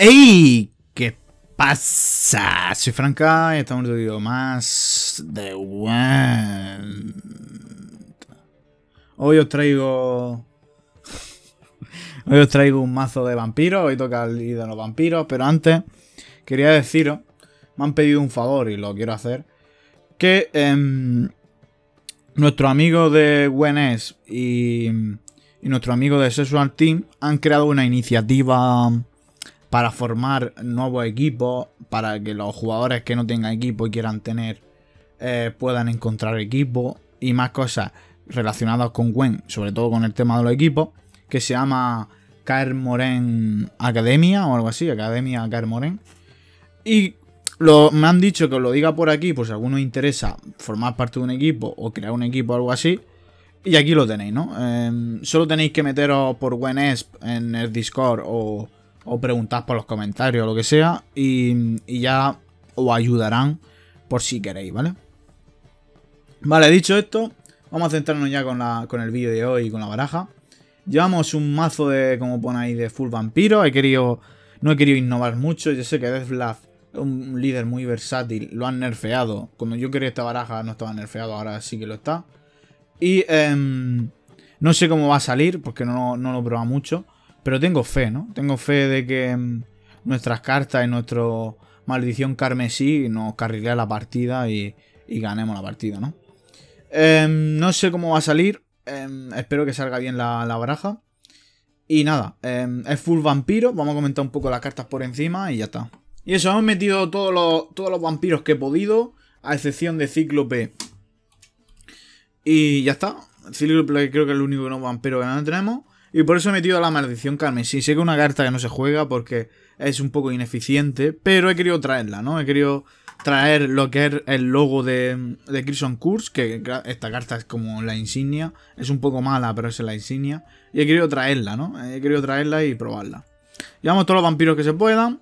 ¡Ey! ¿Qué pasa? Soy Franca y estamos en un vídeo más de One. Hoy os traigo... Hoy os traigo un mazo de vampiros, hoy toca el de los vampiros, pero antes quería deciros, me han pedido un favor y lo quiero hacer, que eh, nuestro amigo de Wenes y, y nuestro amigo de Sexual Team han creado una iniciativa para formar nuevos equipos, para que los jugadores que no tengan equipo y quieran tener eh, puedan encontrar equipo y más cosas relacionadas con Gwen, sobre todo con el tema de los equipos, que se llama Caer Moren Academia o algo así, Academia Caer Moren. Y lo, me han dicho que lo diga por aquí, por si a alguno interesa formar parte de un equipo o crear un equipo o algo así. Y aquí lo tenéis, ¿no? Eh, solo tenéis que meteros por WenEsp en el Discord o, o preguntad por los comentarios o lo que sea. Y, ya os ayudarán por si queréis, ¿vale? Vale, dicho esto, vamos a centrarnos ya con, la, con el vídeo de hoy y con la baraja. Llevamos un mazo de, como ponéis, de full vampiro. He querido, no he querido innovar mucho. Yo sé que Deathblast un líder muy versátil, lo han nerfeado. Cuando yo quería esta baraja no estaba nerfeado, ahora sí que lo está. Y eh, no sé cómo va a salir, porque no, no lo he probado mucho. Pero tengo fe, ¿no? Tengo fe de que eh, nuestras cartas y nuestro maldición carmesí nos carrilea la partida y, ganemos la partida, ¿no? Eh, no sé cómo va a salir. espero que salga bien la, baraja. Y nada, es full vampiro. Vamos a comentar un poco las cartas por encima y ya está. Y eso, hemos metido todos los, todos los vampiros que he podido, a excepción de Cíclope. Y ya está. Cíclope creo que es el único vampiro que no tenemos. Y por eso he metido la maldición carmesí. Sé que una carta que no se juega porque es un poco ineficiente, pero he querido traerla, ¿no? He querido traer lo que es el logo de, de Crimson Curse, que esta carta es como la insignia. Es un poco mala, pero es la insignia. Y he querido traerla, ¿no? He querido traerla y probarla. Llevamos todos los vampiros que se puedan.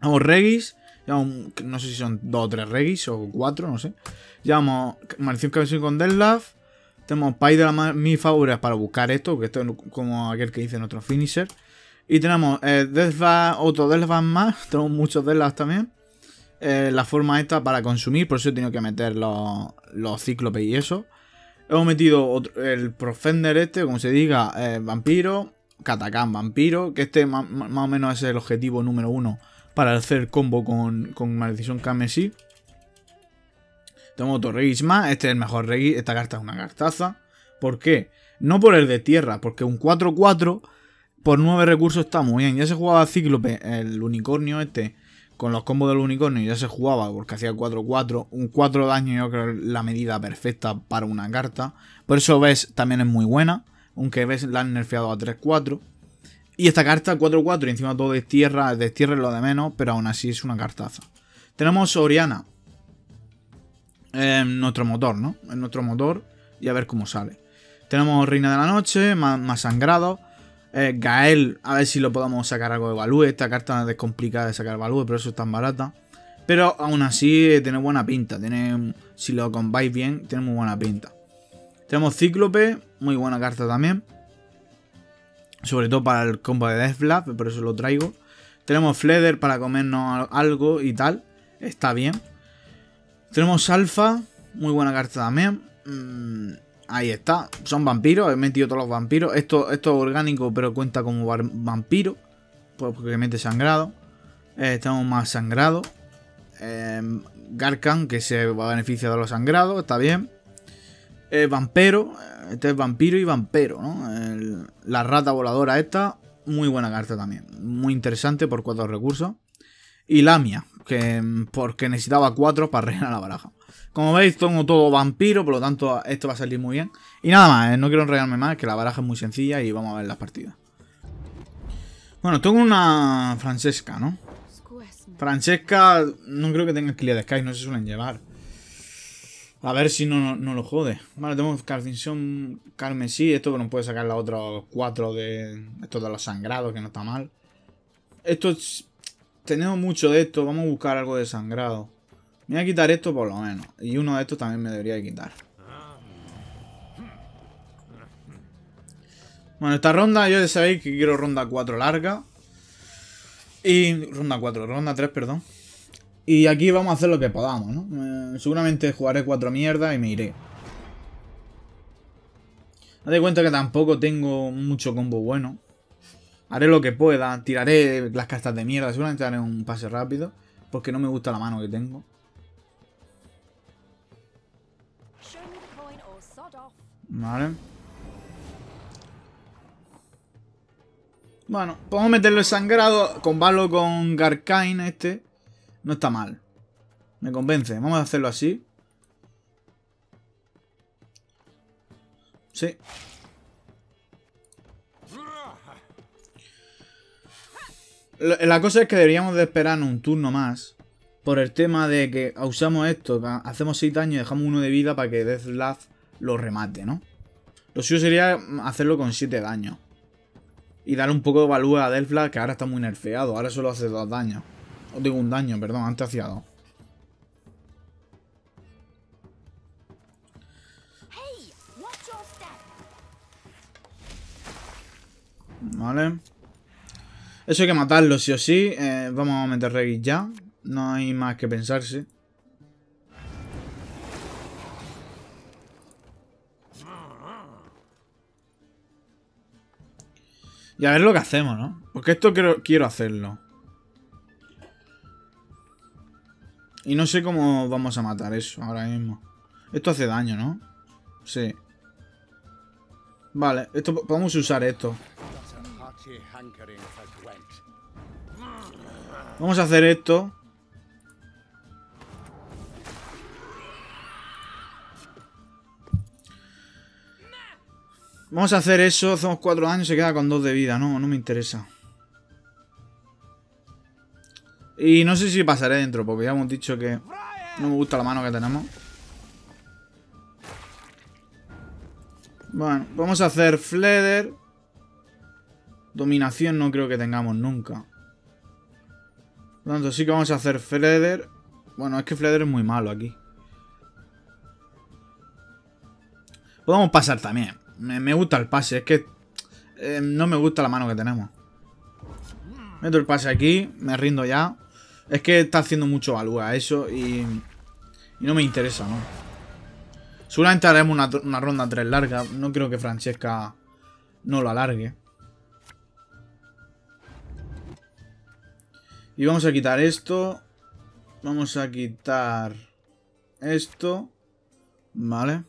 Llevamos Regis. Llevamos, no sé si son dos o tres Regis o cuatro, no sé. Llevamos Maldición Cabezón con Deadlaugh. Tenemos Pai de la mis favoritas para buscar esto, que esto es como aquel que dice nuestro finisher. Y tenemos eh, Deathbath, otro Deathbath más. Tenemos muchos Deathbath también. Eh, la forma esta para consumir, por eso he tenido que meter los, los cíclopes y eso. Hemos metido otro, el Profender este, como se diga, eh, vampiro. Katakhan vampiro, que este más, más o menos es el objetivo número uno para hacer combo con, con Maldición Kamesi. Tenemos otro Regis más. Este es el mejor Regis. Esta carta es una cartaza. ¿Por qué? No por el de tierra, porque un 4-4 por 9 recursos está muy bien. Ya se jugaba Cíclope, el unicornio este, con los combos del unicornio. Ya se jugaba porque hacía 4-4. Un 4 daño yo creo es la medida perfecta para una carta. Por eso ves también es muy buena. Aunque ves la han nerfeado a 3-4. Y esta carta 4-4 y encima todo destierra, destierra lo de menos, pero aún así es una cartaza. Tenemos Oriana. En nuestro motor, ¿no? En nuestro motor y a ver cómo sale. Tenemos Reina de la Noche, más, sangrado. Eh, Gael, a ver si lo podemos sacar algo de value. Esta carta es complicada de sacar value, pero eso es tan barata. Pero aún así eh, tiene buena pinta. Tiene, si lo combáis bien, tiene muy buena pinta. Tenemos Cíclope, muy buena carta también. Sobre todo para el combo de Deathblast, por eso lo traigo. Tenemos Fleder para comernos algo y tal. Está bien. Tenemos Alpha, muy buena carta también. Mm, ahí está. Son vampiros, he metido todos los vampiros. Esto, es orgánico, pero cuenta como vampiro. Porque mete sangrado. Eh, tenemos más sangrado. Eh, Garkan, que se va a beneficiar de los sangrados, está bien. Eh, vampero, este es vampiro y vampero, ¿no? La rata voladora esta, muy buena carta también. Muy interesante por cuatro recursos. Y Lamia, que porque necesitaba cuatro para rellenar la baraja. Como veis, tengo todo vampiro, por lo tanto esto va a salir muy bien. Y nada más, ¿eh? no quiero enrollarme más, que la baraja es muy sencilla y vamos a ver las partidas. Bueno, tengo una Francesca, ¿no? Francesca, no creo que tenga de Sky, no se suelen llevar. A ver si no, no, lo jode. Vale, tenemos Carcinción Carmesí. Esto nos puede sacar los otros cuatro de estos de los sangrados, que no está mal. Esto es, Tenemos mucho de esto. Vamos a buscar algo de sangrado. Me voy a quitar esto por lo menos. Y uno de estos también me debería de quitar. Bueno, esta ronda, ya sabéis que quiero ronda 4 larga. Y ronda 4, ronda 3, perdón. Y aquí vamos a hacer lo que podamos, ¿no? Eh, seguramente jugaré cuatro mierdas y me iré. Haz de cuenta que tampoco tengo mucho combo bueno. Haré lo que pueda, tiraré las cartas de mierda, seguramente haré un pase rápido. Porque no me gusta la mano que tengo. Vale. Bueno, podemos meterlo el sangrado, combarlo con Garkain este. No está mal. Me convence. Vamos a hacerlo así. Sí. La cosa es que deberíamos de esperar un turno más. Por el tema de que usamos esto, hacemos 6 daños y dejamos uno de vida para que Death lo remate, ¿no? Lo suyo sería hacerlo con 7 daños. Y darle un poco de valor a Death que ahora está muy nerfeado. Ahora solo hace 2 daños. O digo un daño, perdón, antes hacía 2. Vale. Eso hay que matarlo sí o sí. Eh, vamos a meter Regis ya. No hay más que pensarse. Y a ver lo que hacemos, ¿no? Porque esto quiero, quiero hacerlo. Y no sé cómo vamos a matar eso ahora mismo. Esto hace daño, ¿no? Sí. Vale, esto podemos usar esto. Vamos a hacer esto. Vamos a hacer eso, hacemos cuatro años, se queda con dos de vida, no, no me interesa. Y no sé si pasaré dentro, porque ya hemos dicho que no me gusta la mano que tenemos. Bueno, vamos a hacer Fleder. Dominación no creo que tengamos nunca. Por tanto, sí que vamos a hacer Fleder. Bueno, es que Fleder es muy malo aquí. Podemos pasar también. Me, gusta el pase. Es que eh, no me gusta la mano que tenemos. Meto el pase aquí. Me rindo ya. Es que está haciendo mucho valor a eso y, y no me interesa, ¿no? Seguramente haremos una, una ronda 3 larga. No creo que Francesca no lo alargue. Y vamos a quitar esto. Vamos a quitar esto. Vale.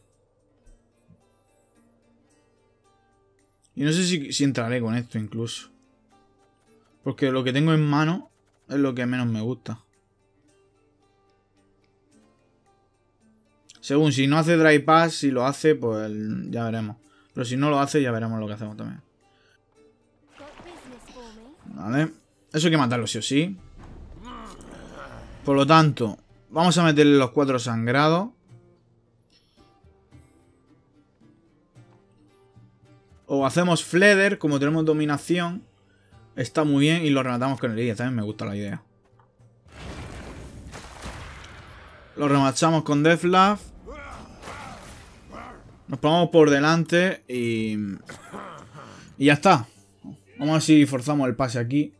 Y no sé si, si, entraré con esto incluso. Porque lo que tengo en mano es lo que menos me gusta. Según si no hace dry pass, si lo hace, pues ya veremos. Pero si no lo hace, ya veremos lo que hacemos también. Vale. Eso hay que matarlo sí o sí. Por lo tanto, vamos a meterle los cuatro sangrados. O hacemos Fleder, como tenemos dominación. Está muy bien y lo rematamos con herida. También me gusta la idea. Lo rematamos con Deathlaf. Nos ponemos por delante y... Y ya está. Vamos a ver si forzamos el pase aquí.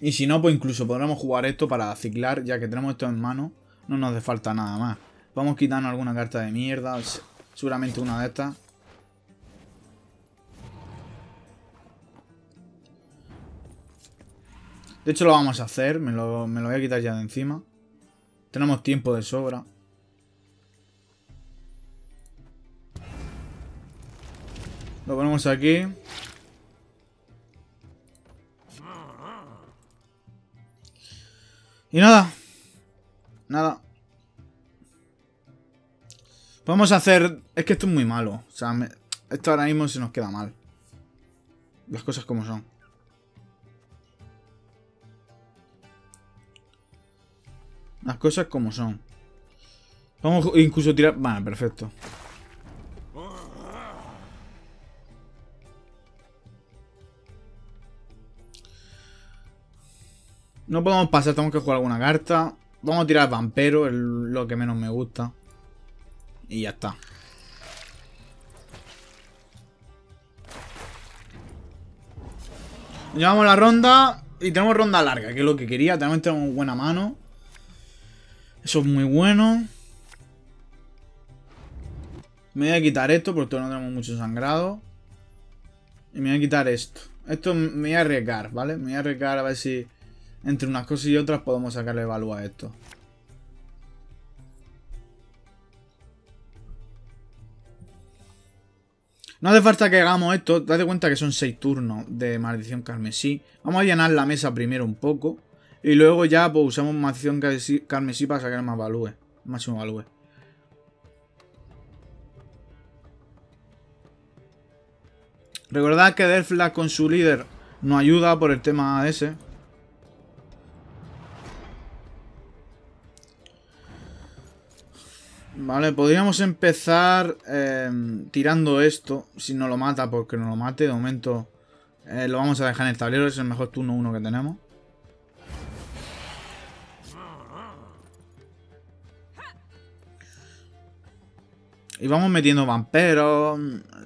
Y si no, pues incluso podremos jugar esto para ciclar, ya que tenemos esto en mano. No nos hace falta nada más. Vamos quitando alguna carta de mierda. Seguramente una de estas. De hecho lo vamos a hacer, me lo, me lo voy a quitar ya de encima. Tenemos tiempo de sobra. Lo ponemos aquí. Y nada. Nada. Podemos hacer... Es que esto es muy malo. O sea, esto ahora mismo se nos queda mal. Las cosas como son. Las cosas como son. Vamos incluso tirar... Vale, perfecto. No podemos pasar, tenemos que jugar alguna carta. Vamos a tirar Vampero, es lo que menos me gusta. Y ya está. Llevamos la ronda y tenemos ronda larga, que es lo que quería. También tenemos buena mano. Eso es muy bueno. Me voy a quitar esto porque no tenemos mucho sangrado. Y me voy a quitar esto. Esto me voy a arriesgar, ¿vale? Me voy a arriesgar a ver si entre unas cosas y otras podemos sacarle valor a esto. No hace falta que hagamos esto. Date cuenta que son 6 turnos de maldición carmesí. Vamos a llenar la mesa primero un poco. Y luego ya pues usamos maldición carmesí para sacar más value. Máximo value. Recordad que Delflag con su líder nos ayuda por el tema ese. Vale, podríamos empezar em, tirando esto. Si no lo mata, porque no lo mate. De momento eh, lo vamos a dejar en el tablero. Es el mejor turno 1 que tenemos. Y vamos metiendo vamperos,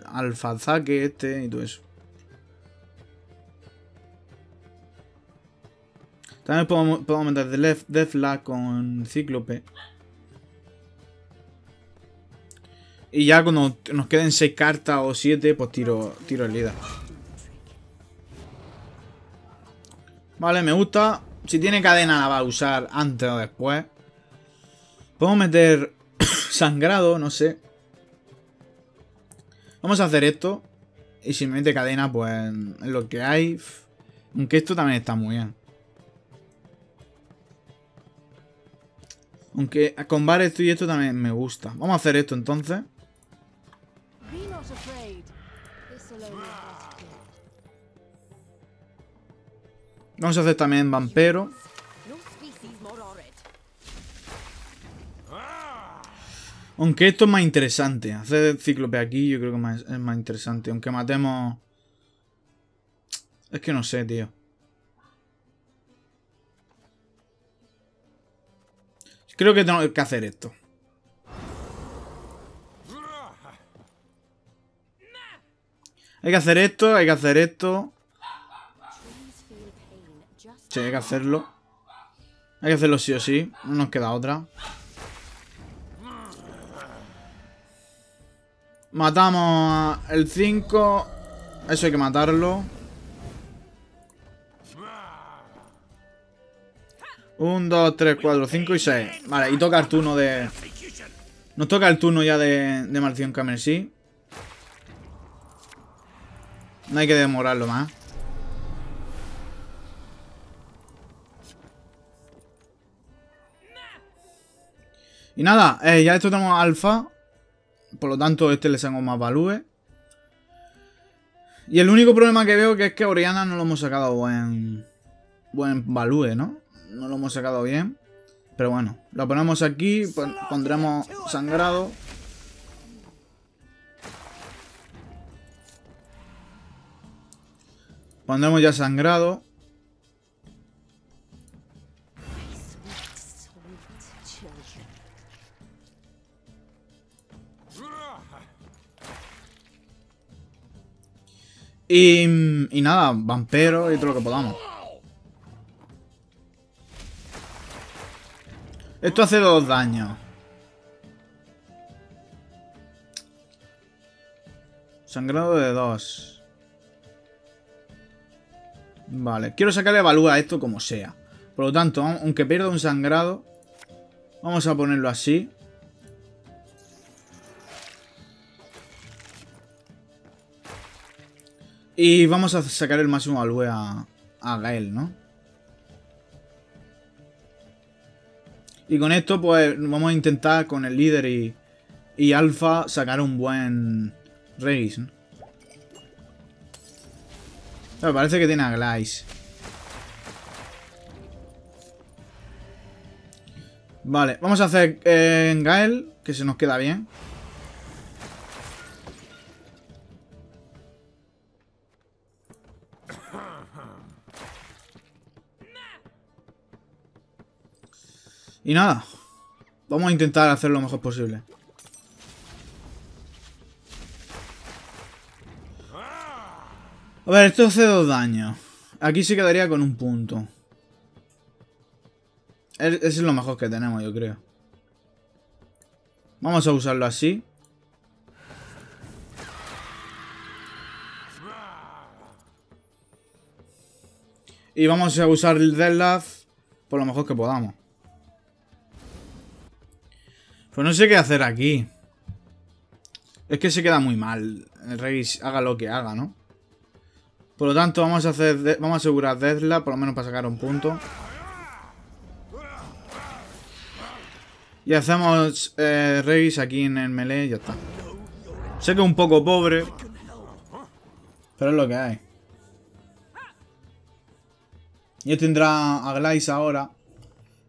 alfazaque este y todo eso. También podemos, meter Deathlag con Cíclope. Y ya cuando nos queden 6 cartas o 7, pues tiro, tiro el líder. Vale, me gusta. Si tiene cadena la va a usar antes o después. Podemos meter sangrado, no sé. Vamos a hacer esto. Y si me mete cadena, pues es lo que hay. Aunque esto también está muy bien. Aunque con bar esto y esto también me gusta. Vamos a hacer esto entonces. Vamos a hacer también vampero. Aunque esto es más interesante. Hacer cíclope aquí yo creo que es más interesante. Aunque matemos... Es que no sé, tío. Creo que tengo que hacer esto. Hay que hacer esto, hay que hacer esto. Hay que hacerlo. Hay que hacerlo sí o sí. No nos queda otra. Matamos el 5. Eso hay que matarlo. 1, 2, 3, 4, 5 y 6. Vale, y toca el turno de... Nos toca el turno ya de, de Maldición Camercy. No hay que demorarlo más. Y nada, eh, ya esto tenemos alfa. Por lo tanto, este le saco más value. Y el único problema que veo que es que Oriana no lo hemos sacado buen, buen value, ¿no? No lo hemos sacado bien. Pero bueno, lo ponemos aquí, pondremos sangrado. Pondremos ya sangrado. Y, y nada, vampero y todo lo que podamos. Esto hace dos daños. Sangrado de dos. Vale, quiero sacarle valor a esto como sea. Por lo tanto, aunque pierda un sangrado, vamos a ponerlo así. Y vamos a sacar el máximo value a, a Gael, ¿no? Y con esto, pues, vamos a intentar con el líder y, y Alfa sacar un buen race, ¿no? parece que tiene a Glice. Vale, vamos a hacer en Gael, que se nos queda bien. Y nada. Vamos a intentar hacer lo mejor posible. A ver, esto hace dos daños. Aquí se quedaría con un punto. Ese es lo mejor que tenemos, yo creo. Vamos a usarlo así. Y vamos a usar el Death por lo mejor que podamos. Pues no sé qué hacer aquí. Es que se queda muy mal. El rey haga lo que haga, ¿no? Por lo tanto, vamos a hacer vamos a asegurar Deathla, por lo menos para sacar un punto. Y hacemos eh, aquí en el melee y ya está. Sé que es un poco pobre. Pero es lo que hay. Y tendrá a Glaice ahora.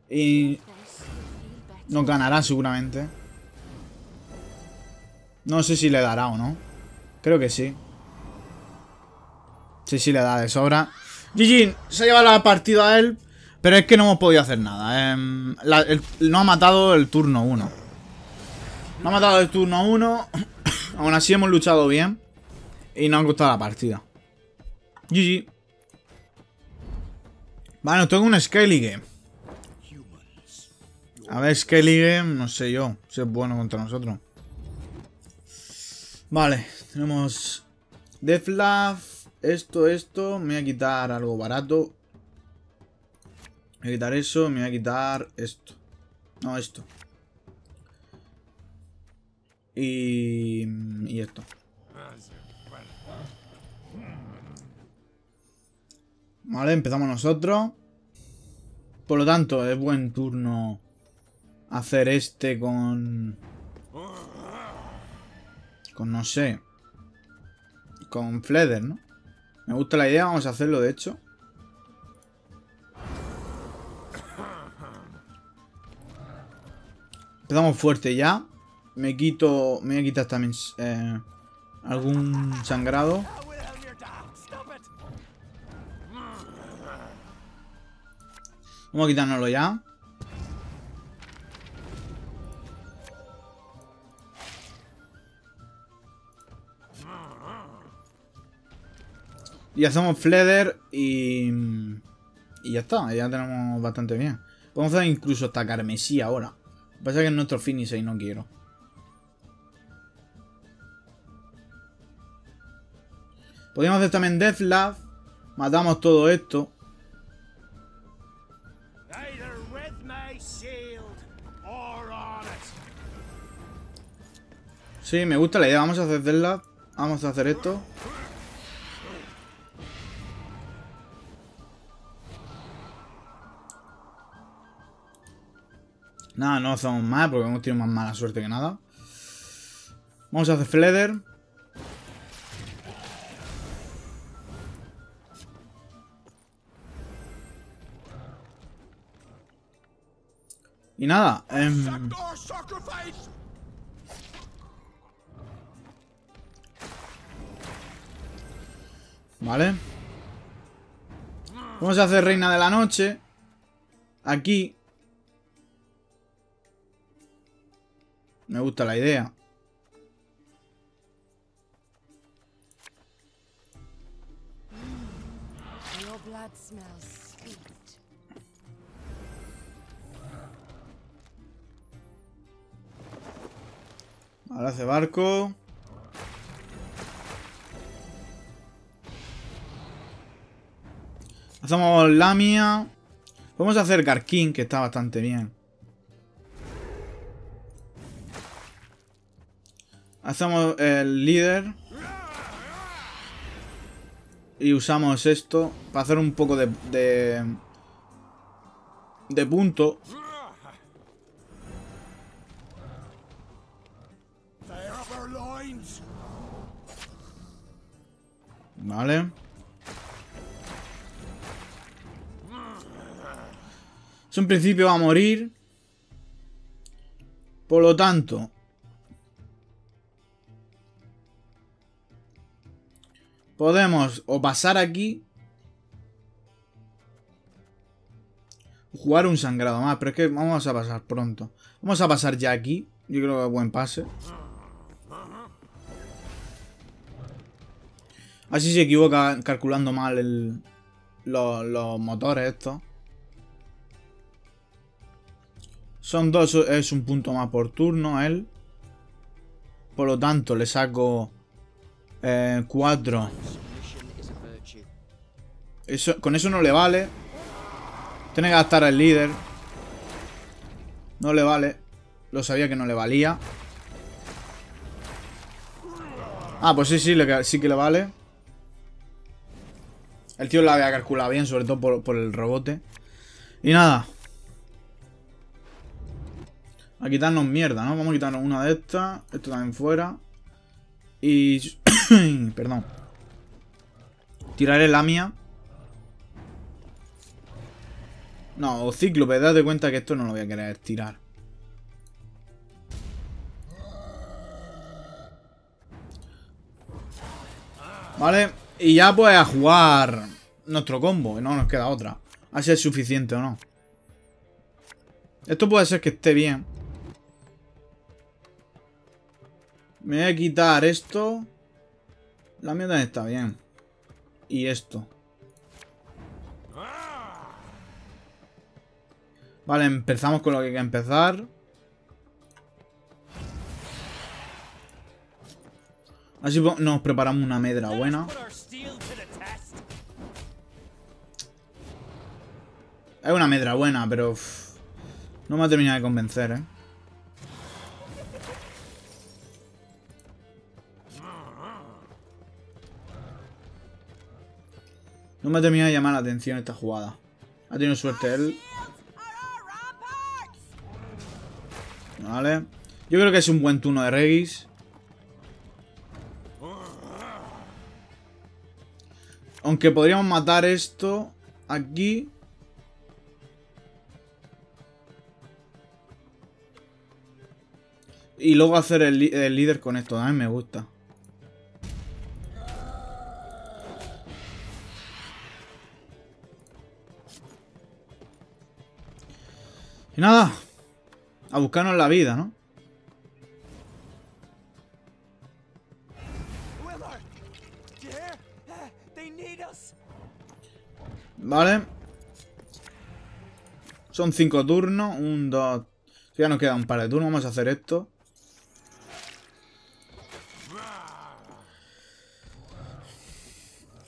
Y nos ganará seguramente. No sé si le dará o no. Creo que sí. Sí, sí le da de sobra. GG, se lleva la partida a él. Pero es que no hemos podido hacer nada. Em, no ha matado el turno 1. No ha matado el turno 1. Aún así hemos luchado bien. Y nos ha gustado la partida. GG. Vale, tengo un Skellige. A ver, Skellige, no sé yo si es bueno contra nosotros. Vale, tenemos Deathlaf, esto, esto. Me voy a quitar algo barato. Me voy a quitar eso, me voy a quitar esto. No, esto. Y... Y esto. Vale, empezamos nosotros. Por lo tanto, es buen turno hacer este con... Con, no sé. Con Fleder, ¿no? Me gusta la idea, vamos a hacerlo de hecho. Empezamos fuerte ya. Me quito... Me voy a quitar también eh, algún sangrado. Vamos a quitárnoslo ya. Y hacemos Fleder y... Y ya está, ya tenemos bastante bien. Podemos hacer incluso hasta Carmesí ahora. Lo que pasa es que es nuestro finish y no quiero. Podríamos hacer también Death Matamos todo esto. Sí, me gusta la idea. Vamos a hacer Death Vamos a hacer esto. Nada, no hacemos más porque hemos tenido más mala suerte que nada. Vamos a hacer Fleder. Y nada. Eh... Vale. Vamos a hacer Reina de la Noche. Aquí. Me gusta la idea. Ahora hace barco. Hacemos Lamia. Vamos a hacer Garkin, que está bastante bien. Hacemos el líder. Y usamos esto para hacer un poco de... De, de punto. Vale. Eso en principio va a morir. Por lo tanto, Podemos o pasar aquí. Jugar un sangrado más, pero es que vamos a pasar pronto. Vamos a pasar ya aquí. Yo creo que buen pase. Así se equivoca calculando mal el, los, los motores estos. Son dos, es un punto más por turno él. Por lo tanto, le saco eh, cuatro. Eso, con eso no le vale. Tiene que gastar el líder. No le vale. Lo sabía que no le valía. Ah, pues sí, sí, sí que le vale. El tío la había calculado bien, sobre todo por, por el rebote. Y nada. A quitarnos mierda, ¿no? Vamos a quitarnos una de estas. Esto también fuera. Y... Perdón. Tiraré la mía. No, Cíclope, date cuenta que esto no lo voy a querer tirar. Vale, y ya pues a jugar nuestro combo, no nos queda otra. A si es suficiente o no. Esto puede ser que esté bien. Me voy a quitar esto. La mierda está bien. Y esto. Vale, empezamos con lo que hay que empezar. Así nos preparamos una medra buena. Es una medra buena, pero... no me ha terminado de convencer, ¿eh? No me ha terminado de llamar la atención esta jugada. Ha tenido suerte él. Vale. Yo creo que es un buen turno de Regis. Aunque podríamos matar esto aquí. Y luego hacer el, líder con esto. A mí me gusta. Y nada, a buscarnos la vida, ¿no? Vale. Son cinco turnos. Un, dos... Ya nos queda un par de turnos. Vamos a hacer esto.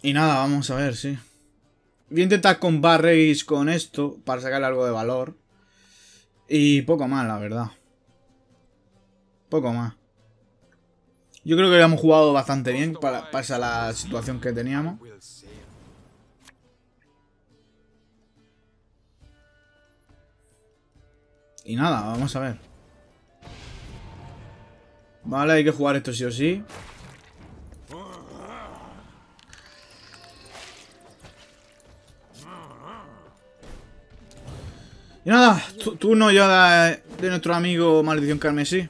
Y nada, vamos a ver, sí. Voy a intentar con Barreis con esto para sacarle algo de valor. Y poco más, la verdad. Poco más. Yo creo que habíamos jugado bastante bien para, para la situación que teníamos. Y nada, vamos a ver. Vale, hay que jugar esto sí o sí. Y nada, turno ya de, de nuestro amigo Maldición Carmesí.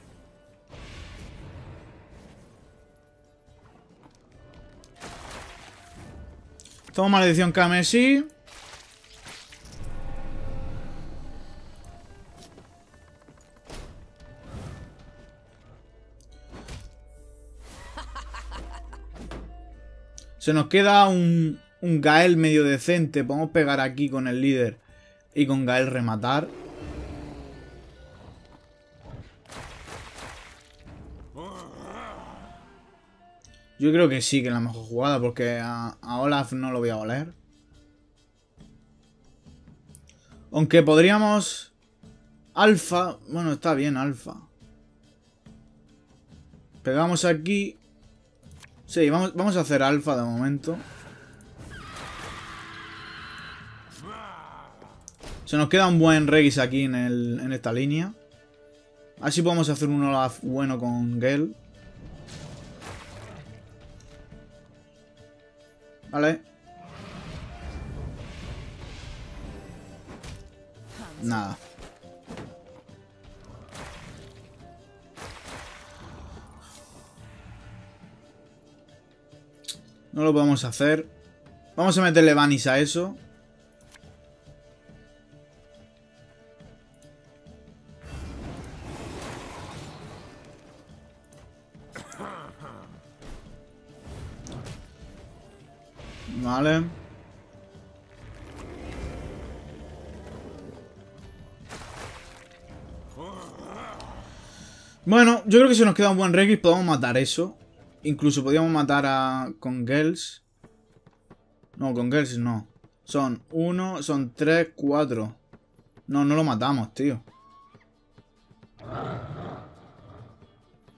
Toma Maldición Carmesí. Se nos queda un, un Gael medio decente. Podemos pegar aquí con el líder. Y con Gael rematar. Yo creo que sí, que es la mejor jugada, porque a, Olaf no lo voy a oler. Aunque podríamos... Alfa... Bueno, está bien, alfa. Pegamos aquí. Sí, vamos, vamos a hacer alfa de momento. Se nos queda un buen Regis aquí en, esta línea. Así podemos hacer un Olaf bueno con Gale. Vale. Nada. No lo podemos hacer. Vamos a meterle Vanis a eso. Bueno, yo creo que se nos queda un buen y Podemos matar eso. Incluso podríamos matar a... Con Girls. No, con Girls no. Son uno, son tres, cuatro. No, no lo matamos, tío.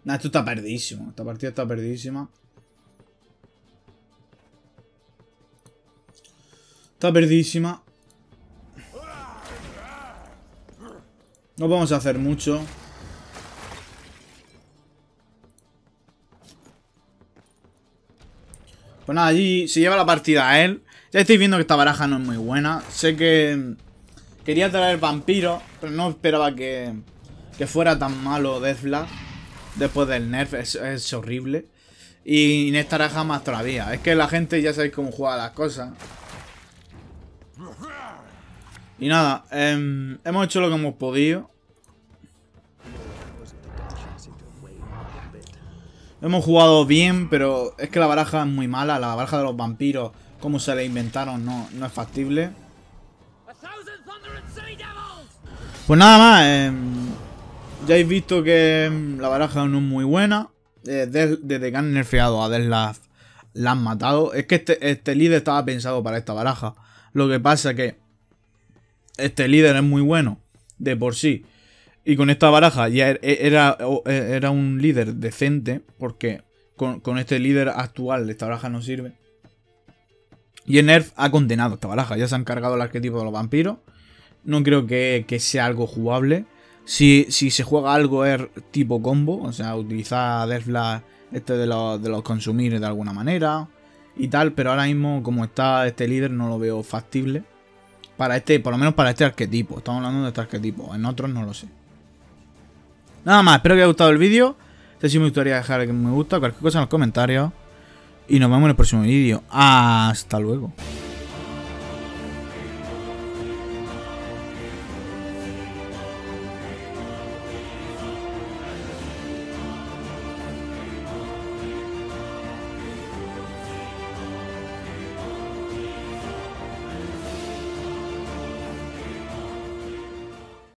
Nah, esto está perdísimo. Esta partida está perdísima. Está perdísima. No a hacer mucho. Pues nada, allí se lleva la partida a él. Ya estáis viendo que esta baraja no es muy buena. Sé que quería traer vampiro, pero no esperaba que, que fuera tan malo Deathblast. Después del nerf, es, horrible. Y en esta baraja más todavía. Es que la gente ya sabéis cómo juega las cosas. Y nada, em, hemos hecho lo que hemos podido. Hemos jugado bien, pero es que la baraja es muy mala. La baraja de los vampiros, como se la inventaron, no, no es factible. Pues nada más. Eh, ya habéis visto que em, la baraja no es muy buena. Eh, desde, que han nerfeado a Desla la han matado. Es que este, este líder estaba pensado para esta baraja. Lo que pasa es que este líder es muy bueno de por sí. Y con esta baraja ya er, e, era, e, era un líder decente, porque con, este líder actual esta baraja no sirve. Y el Nerf ha condenado esta baraja, ya se han cargado el arquetipo de los vampiros. No creo que, sea algo jugable. Si, si, se juega algo es tipo combo, o sea, utilizar Deathblast este de los, de los consumir de alguna manera y tal, pero ahora mismo como está este líder no lo veo factible. Para este, por lo menos para este arquetipo. Estamos hablando de este arquetipo. En otros no lo sé. Nada más, espero que haya gustado el vídeo. Si sí me gustaría dejar que me gusta, cualquier cosa en los comentarios. Y nos vemos en el próximo vídeo. Hasta luego.